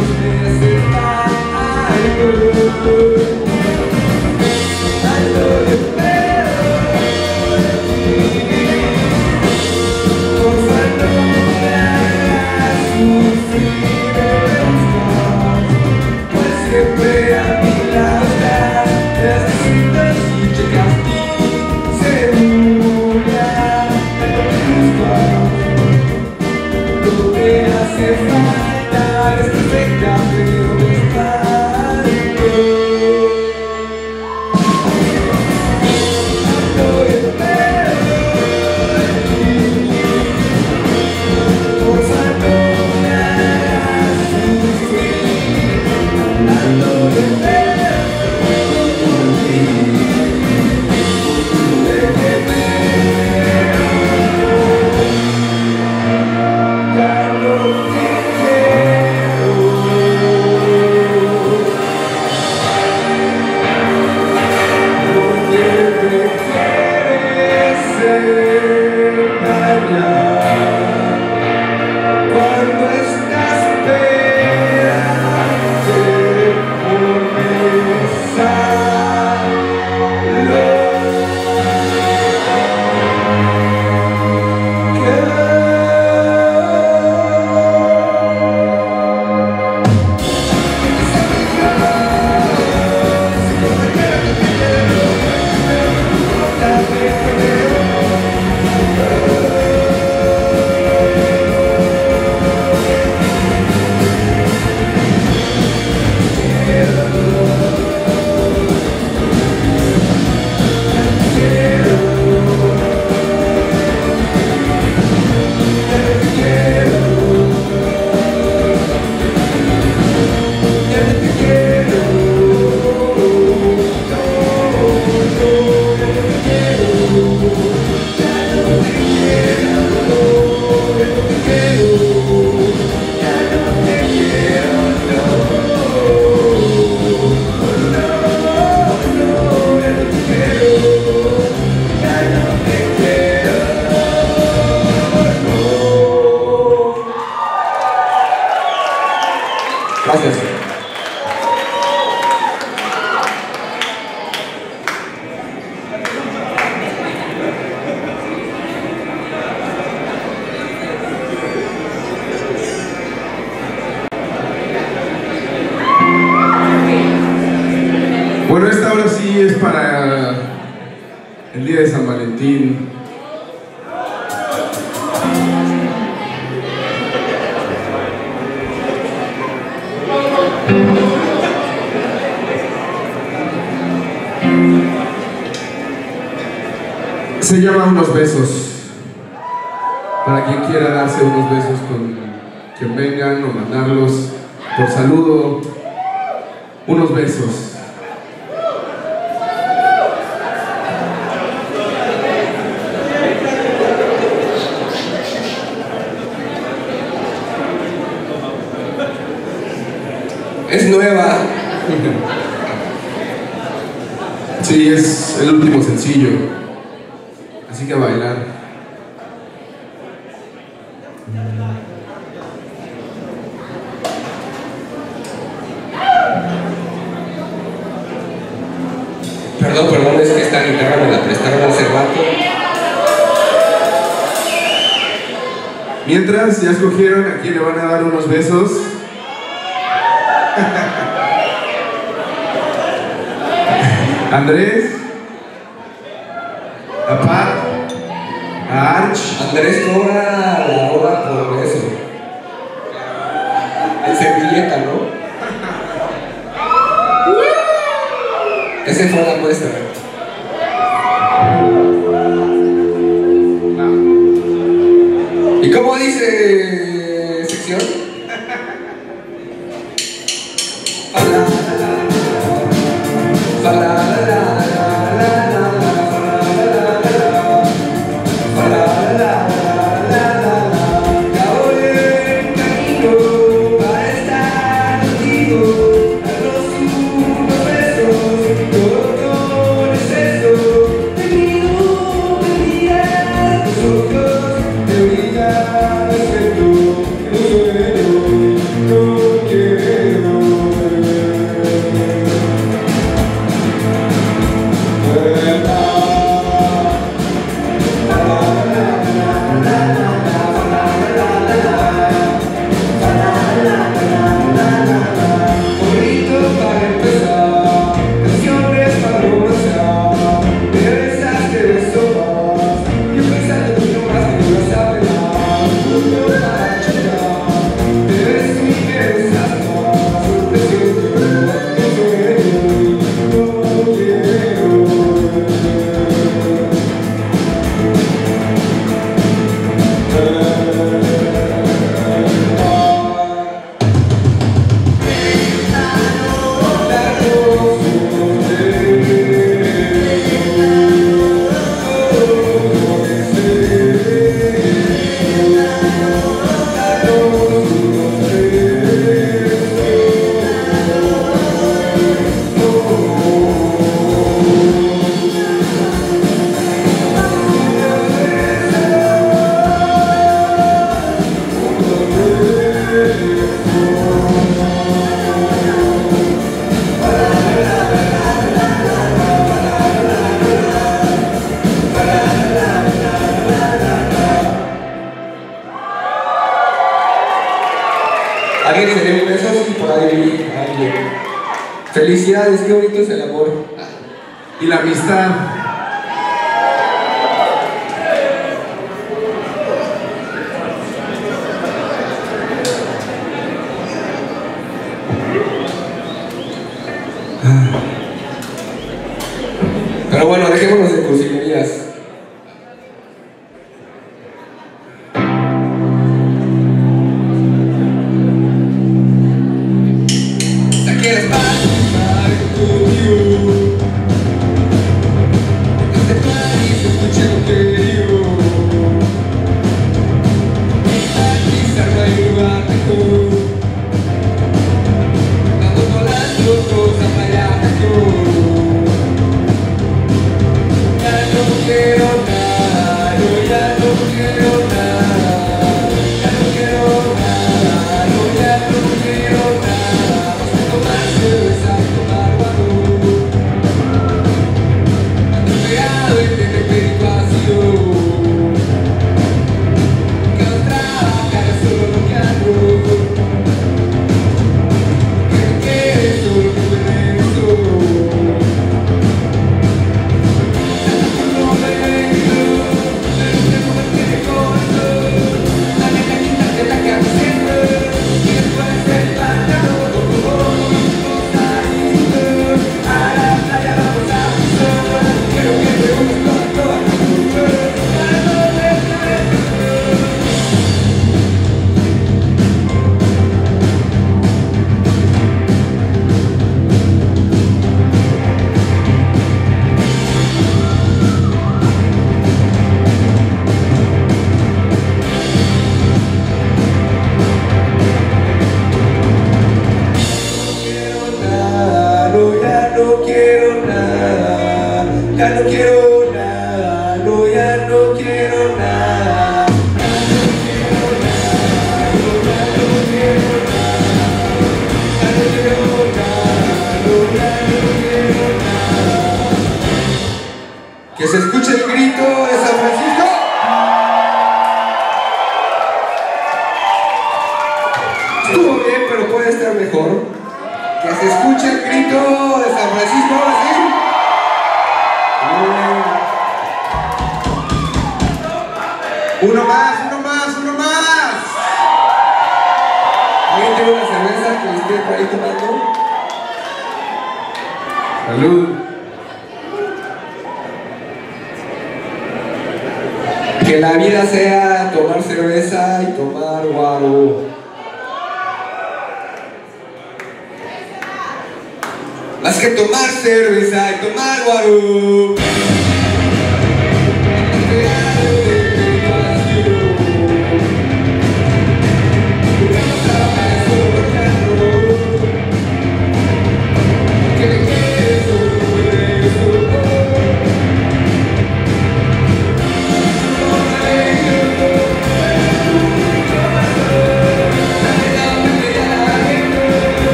closeness in my eyes. que esta guitarra me la prestaron hace. Mientras, ya escogieron a quién le van a dar unos besos. Andrés, a Pat, a Arch. Andrés cobra la hora por eso.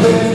Lord.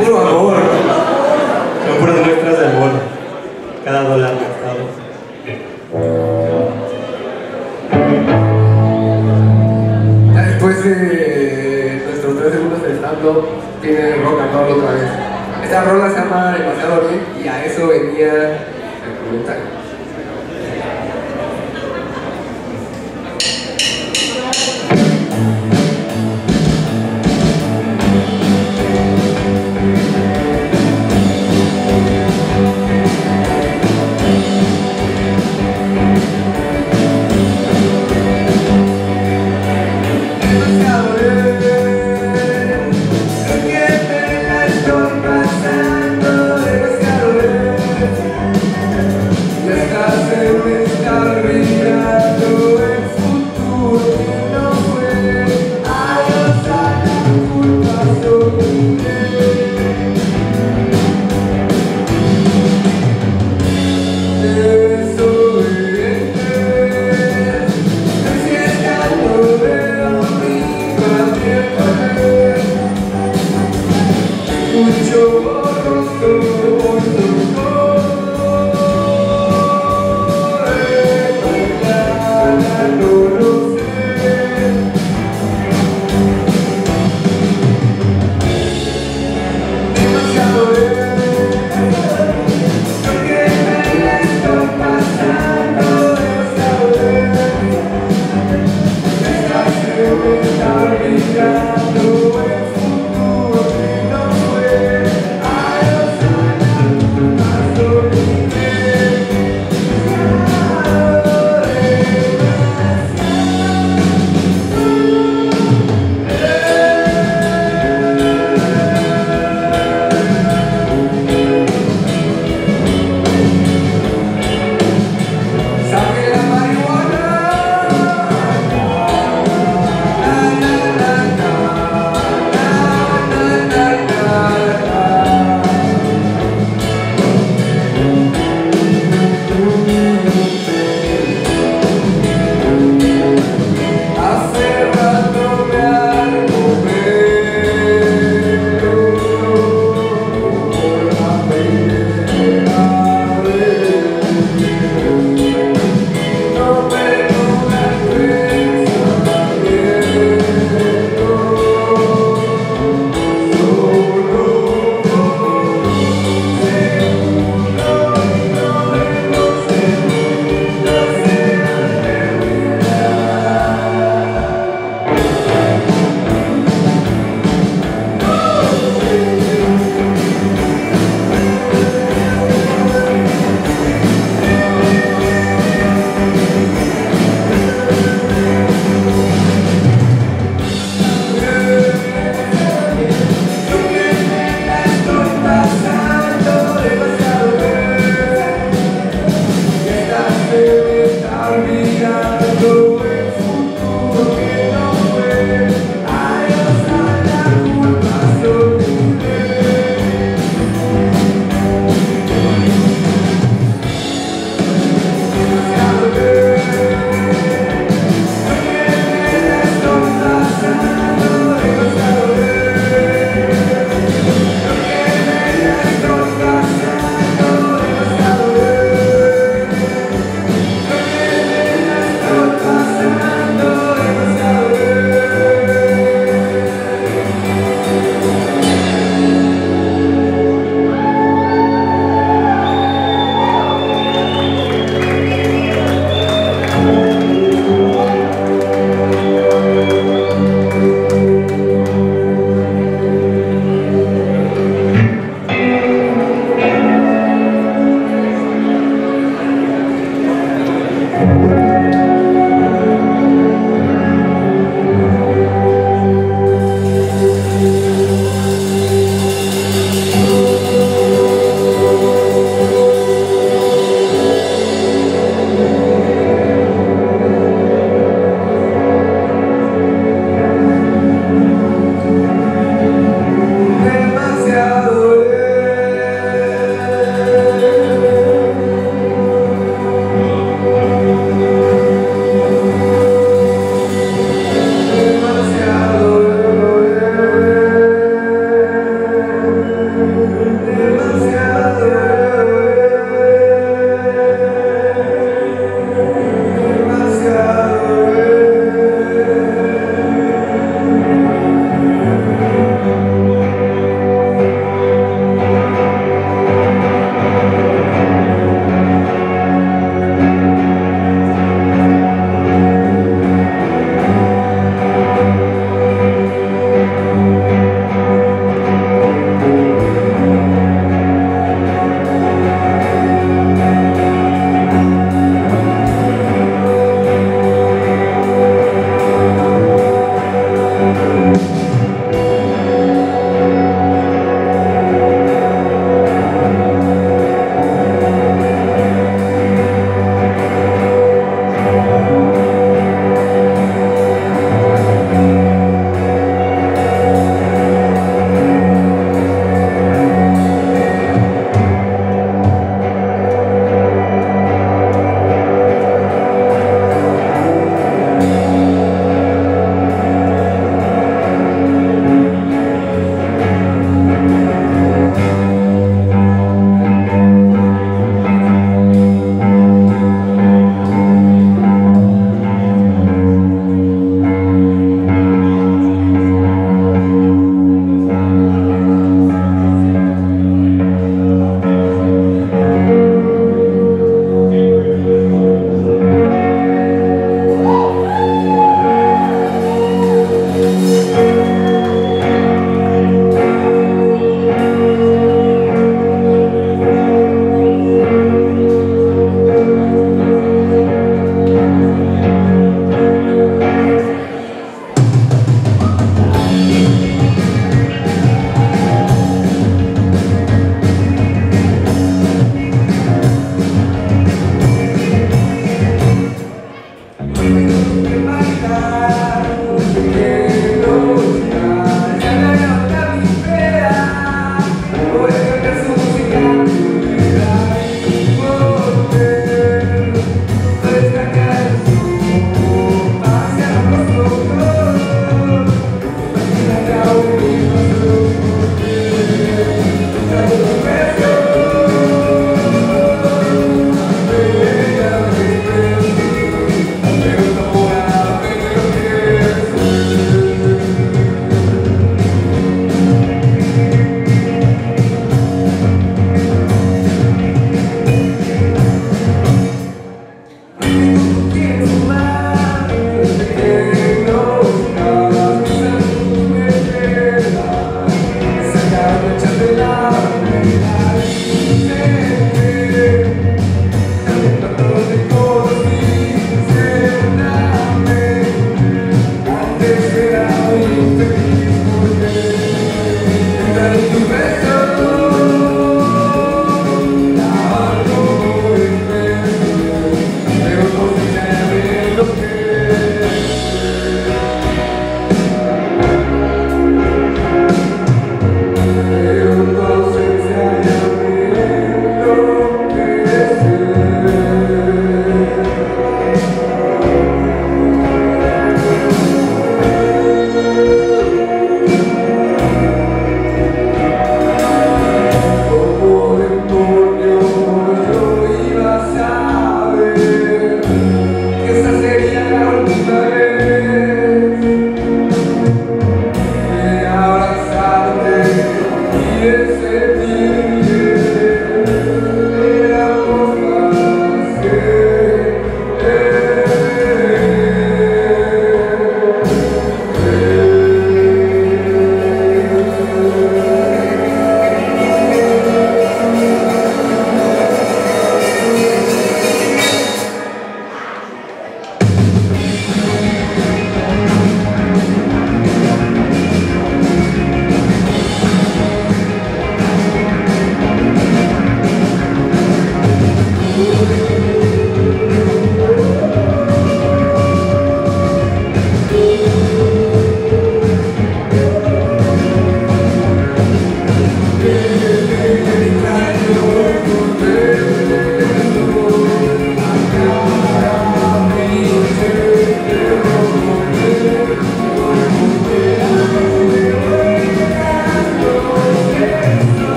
Puro amor. Son puras muestras de amor. Cada dólar gastado. Después de nuestros tres segundos de stand-up, viene el rock and roll otra vez. Esta rola se llama Demasiado Bien y a eso venía el comentario.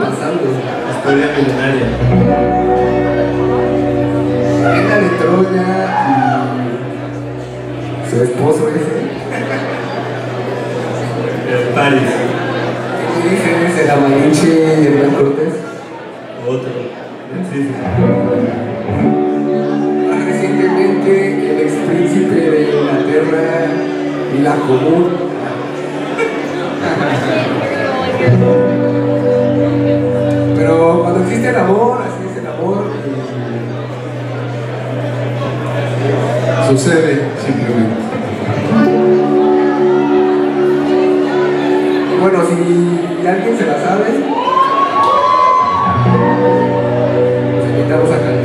Pasando. Historia milenaria. Reina de Troya y su esposo ese. El Paris. ¿Qué dices? El Amalinche y Hernán Cortés. Otro. Sí, sí. Más recientemente, el ex príncipe de Inglaterra y la común. El amor, así es el amor. Sucede simplemente. Bueno, si alguien se la sabe, los invitamos a cantar.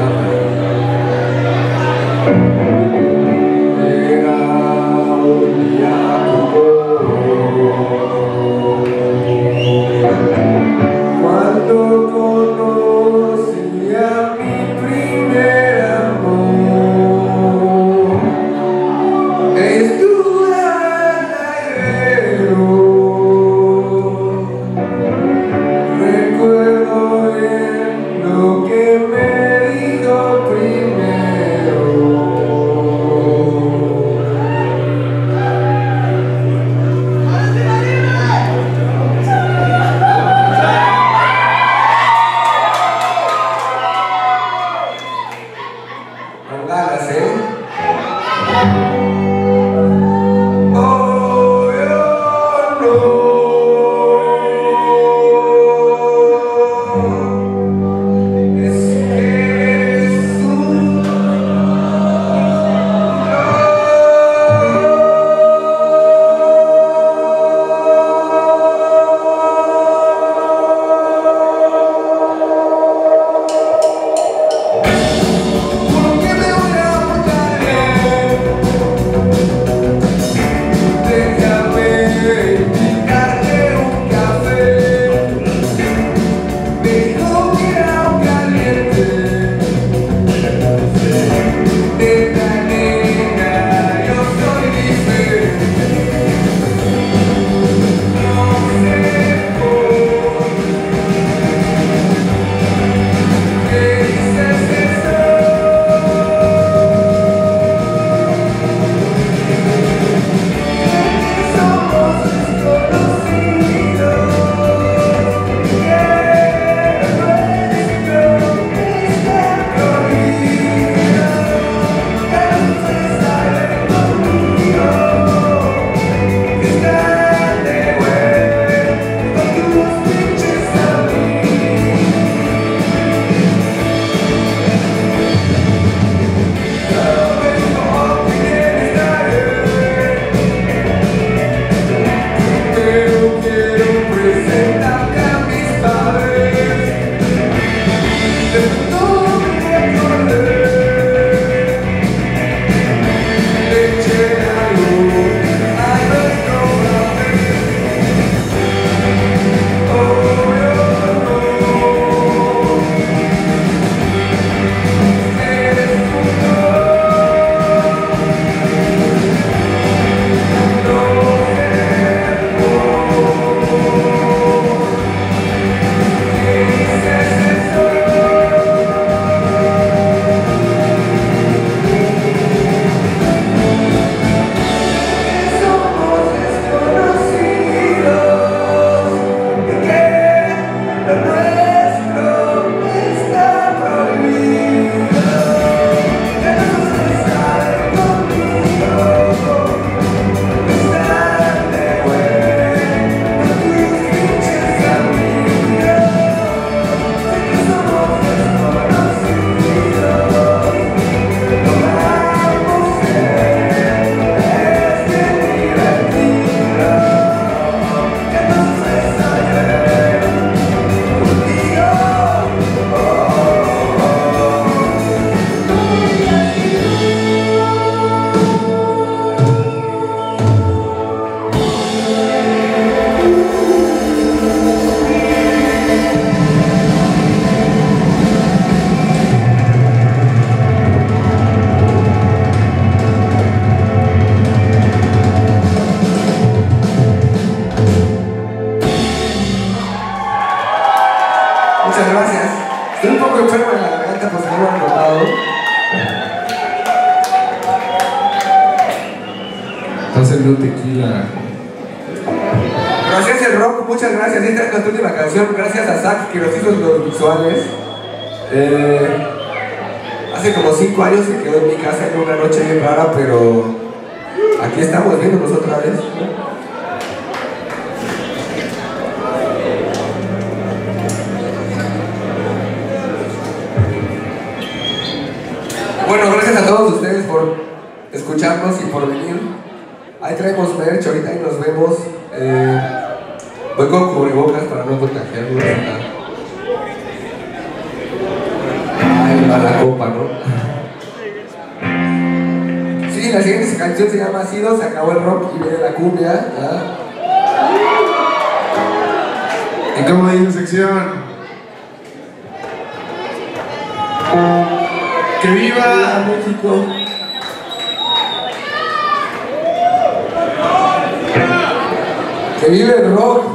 canción se llama Sido, se acabó el rock y viene la cumbia. ¿ah? ¿Y cómo dice sección? ¡Que viva México! ¡Que vive el rock!